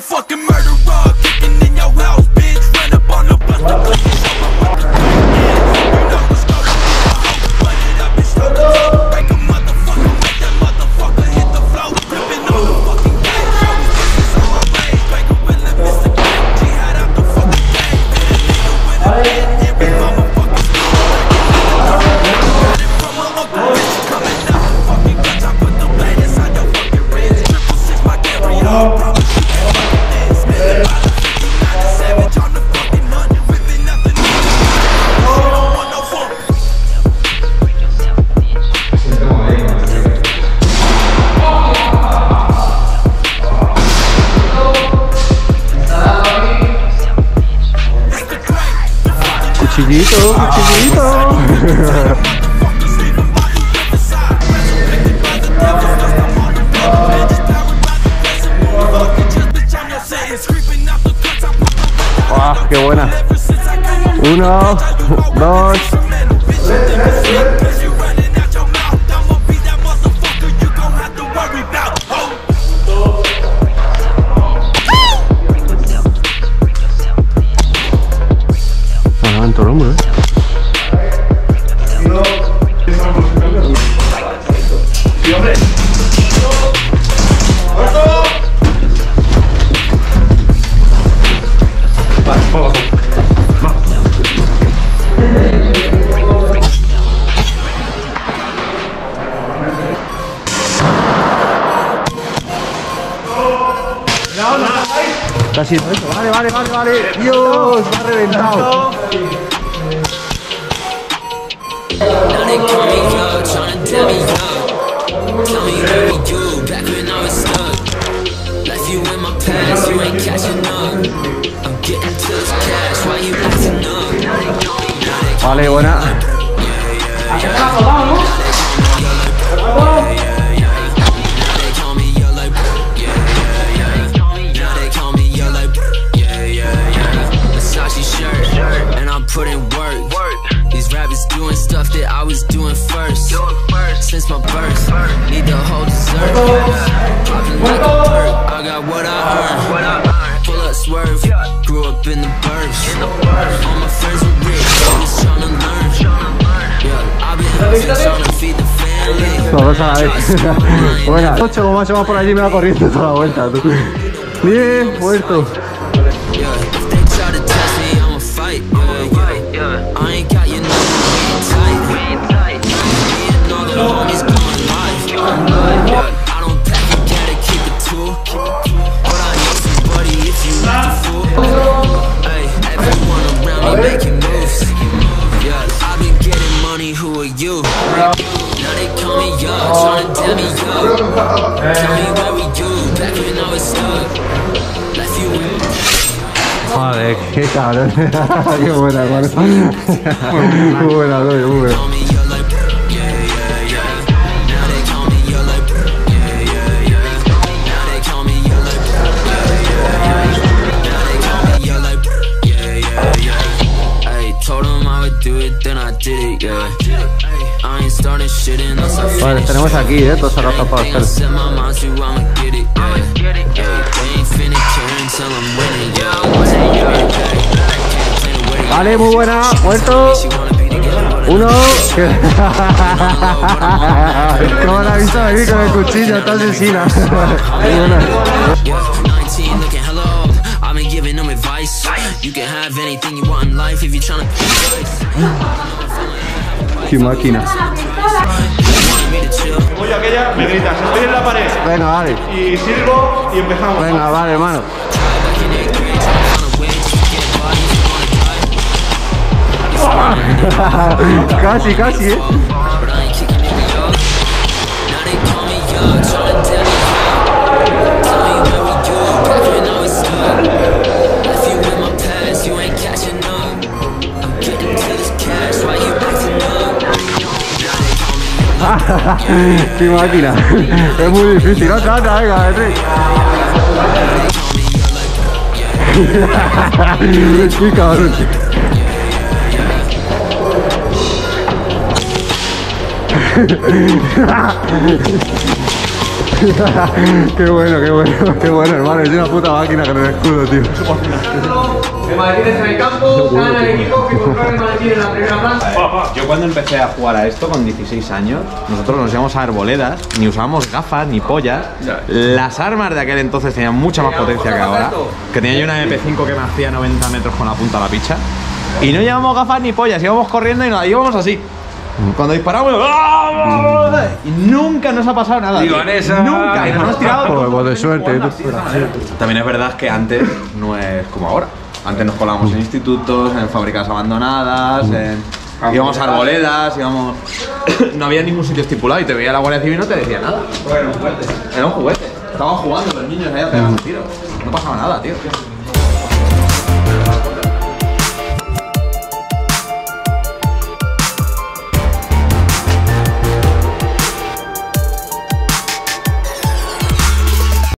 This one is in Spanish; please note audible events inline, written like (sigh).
motherfucking murderer. Cuchillito, cuchillito. ¡Guau! ¡Qué buena! Uno, dos. Casi eso. Vale, vale, vale, vale. Dios, me ha reventado. Now they doing stuff that I was doing first. Since my birth, need the whole dessert. Popping like a perk, I got what I earned. Pull up swerve, grew up in the burbs. All my friends were rich, always tryna learn. Yeah, I've been hustling, tryna feed the family. Los dos a la vez. Buena. Ocho como más por allí me va corriendo toda la vuelta. Tú. Bien, muerto. Did it, yeah. I ain't starting shit unless I Vale, finish. tenemos aquí, eh, todos acá para Everything I hacer. Vale, muy buena, muerto. Uno. (laughs) ¿Cómo la has visto venir con el cuchillo? Está asesina. Muy buena. Yeah, 19, looking hella old. I've been giving them advice. You can have anything you want in life if you're trying Qué máquina. Voy a aquella, me gritas, estoy en la pared. Venga, vale. Y silbo y empezamos. Venga, vale, hermano. (laughs) Casi, casi, eh. (laughs) Qué máquina. Es muy difícil. Otra, otra, venga, Enrique. (laughs) Qué cabrón. (laughs) qué bueno, qué bueno, qué bueno, hermano. Es una puta máquina con el escudo, tío. El maletines en el campo, gana el equipo que compró el maletín en la primera planta. Yo cuando empecé a jugar a esto con 16 años, nosotros nos íbamos a arboledas, ni usábamos gafas ni pollas. Las armas de aquel entonces tenían mucha más potencia que ahora. Que tenía yo una MP5 que me hacía 90 metros con la punta de la picha. Y no llevábamos gafas ni pollas, íbamos corriendo y nada, íbamos así. Cuando disparamos, ¡ah! y nunca nos ha pasado nada. tío. Nunca, y nos hemos tirado. Joder, pues de suerte. También es verdad que antes no es como ahora. Antes nos colábamos en institutos, en fábricas abandonadas, en... íbamos a arboledas, íbamos... (coughs) no había ningún sitio estipulado y te veía la Guardia Civil y no te decía nada. Era un juguete. Era un juguete. Estaban jugando los niños ahí a pegar un tiro. No pasaba nada, tío.